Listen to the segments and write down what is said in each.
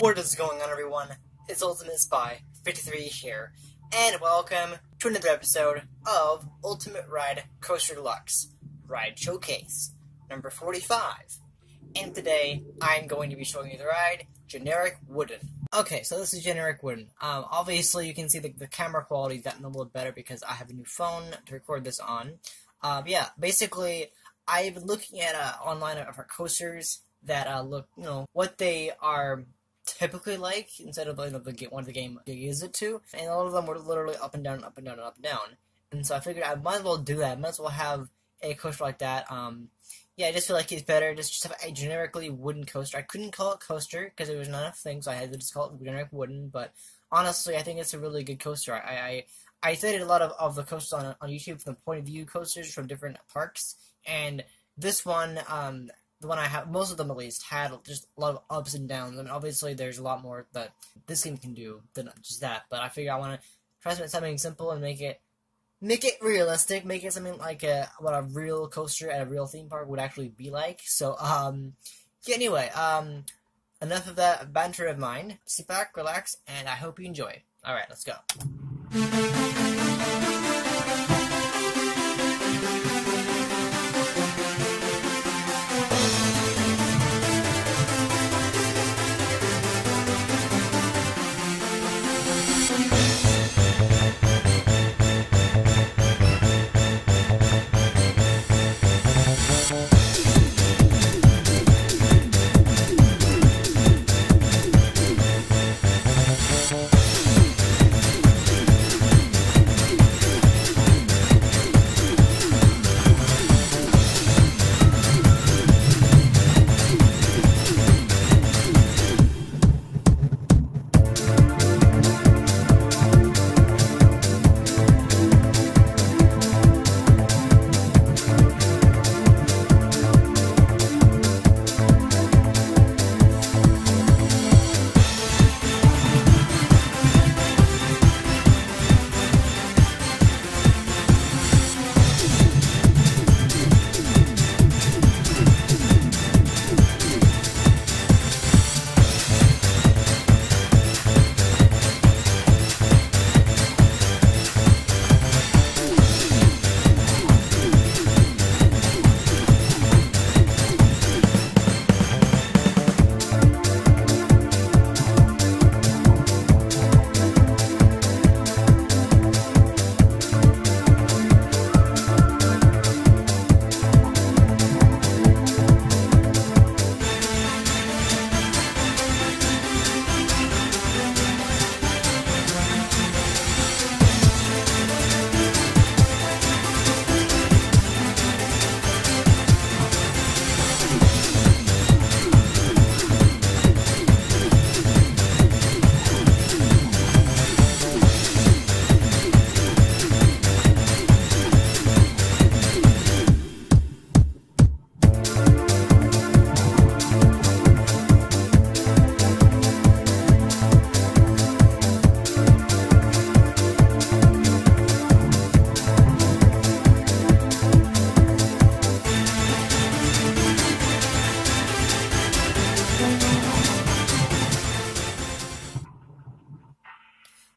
What is going on, everyone? It's Ultimate Spy 53 here, and welcome to another episode of Ultimate Ride Coaster Deluxe Ride Showcase number 45. And today, I'm going to be showing you the ride Generic Wooden. Okay, so this is Generic Wooden. Um, obviously, you can see the, the camera quality is gotten a little better because I have a new phone to record this on. Um, yeah, basically, I've been looking at uh, online of our coasters that uh, look, you know, what they are typically like instead of know, the one of the game gives it to, and a lot of them were literally up and down, up and down, and up and down. And so I figured I might as well do that. I might as well have a coaster like that. Um, yeah, I just feel like it's better just just have a generically wooden coaster. I couldn't call it coaster because it was not a thing, so I had to just call it generic wooden. But honestly, I think it's a really good coaster. I I, I studied a lot of, of the coasters on on YouTube from the point of view coasters from different parks, and this one um, the one I have, most of them at least, had just a lot of ups and downs. I mean, obviously, there's a lot more that this game can do than just that. But I figure I want to try something simple and make it make it realistic, make it something like a what a real coaster at a real theme park would actually be like. So, um, yeah, anyway, um, enough of that banter of mine. Sit back, relax, and I hope you enjoy. All right, let's go.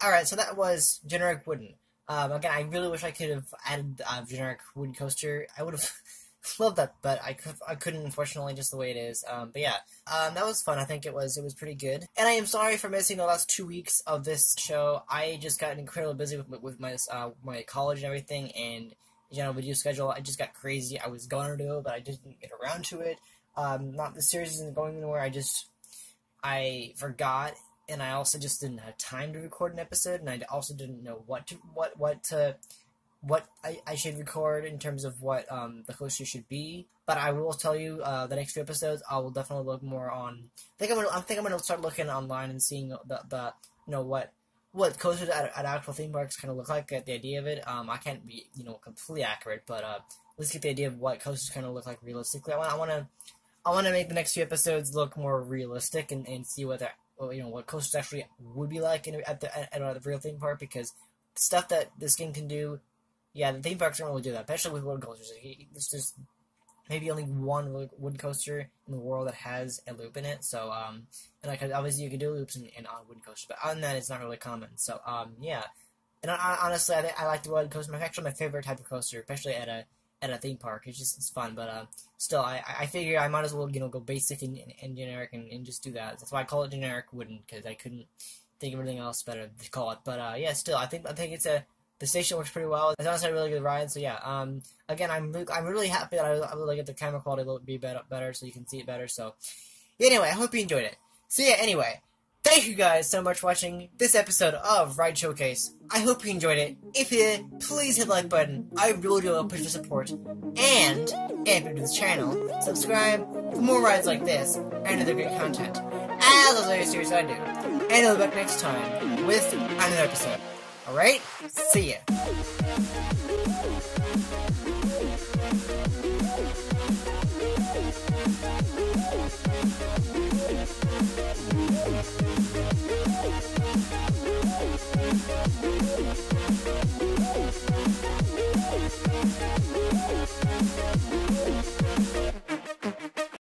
Alright, so that was generic wooden. Um, again, I really wish I could have added uh, generic wooden coaster. I would have loved that, but I could I couldn't unfortunately, just the way it is. Um, but yeah, um, that was fun. I think it was it was pretty good. And I am sorry for missing the last two weeks of this show. I just got incredibly busy with with my uh, my college and everything, and you know video schedule. I just got crazy. I was going to do it, but I didn't get around to it. Um, not the series isn't going anywhere. I just I forgot and I also just didn't have time to record an episode, and I also didn't know what to what what to what I, I should record in terms of what um, the coaster should be. But I will tell you, uh, the next few episodes, I will definitely look more on. I think I'm gonna. I think I'm gonna start looking online and seeing the the you know what what coasters at, at actual theme parks kind of look like. Get the idea of it. Um, I can't be you know completely accurate, but uh, let's get the idea of what coasters kind of look like realistically. I want. I want to. I want to make the next few episodes look more realistic and, and see what they're you know what coasters actually would be like in, at the at, at the real theme park because stuff that this game can do, yeah, the theme parks don't really do that, especially with roller coasters. It's just maybe only one wood coaster in the world that has a loop in it. So um, and like obviously you can do loops in, in on wood coasters, but than that, it's not really common. So um, yeah. And I, honestly, I, I like the wood coaster. It's actually my favorite type of coaster, especially at a at a theme park. It's just it's fun, but uh, still, I I figure I might as well you know go basic and, and generic and, and just do that. That's why I call it generic wooden because I couldn't think of anything else better to call it. But uh, yeah, still, I think I think it's a the station works pretty well. It's honestly a really good ride. So yeah, um, again, I'm I'm really happy that I, I really get the camera quality a little bit better, better, so you can see it better. So anyway, I hope you enjoyed it. So yeah, anyway, thank you guys so much for watching this episode of Ride Showcase. I hope you enjoyed it. If you did, please hit the like button. I really do appreciate the support. And if you're new to this channel, subscribe for more rides like this and other great content. As the latest series I do. And I'll be back next time with another episode. Alright? See ya.